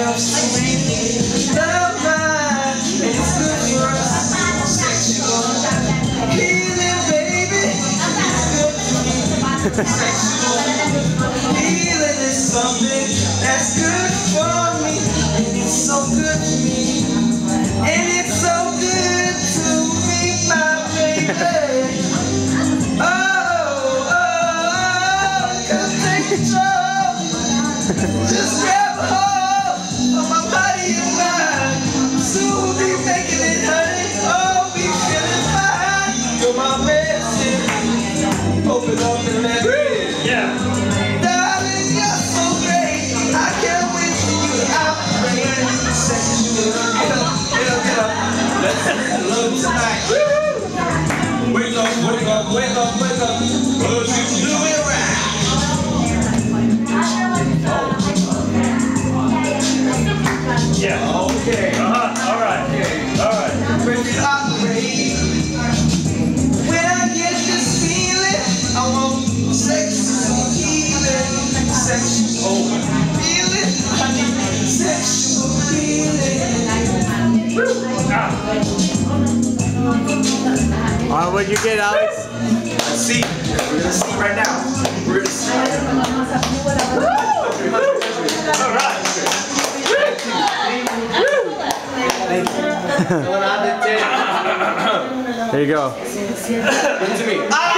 of sweet love mine. It's good for us. Sexual healing, baby. It's good for me. Sexual healing is something that's good for me. It's so good me. And it's so good to me, my baby. Oh, oh, oh, control. Just Open up and let me. Yeah. Darling, you're so great. I can't wait for you to operate. Sexual. Get up, get up, get up. Let's love tonight. Wake up, wake up, wake up, wake up. Cause you do it right. Yeah. Okay. Alright, what'd you get, Alex? Let's see. We're gonna see right now. We're gonna see. All right. There you go. Give it to me. Ah, 99!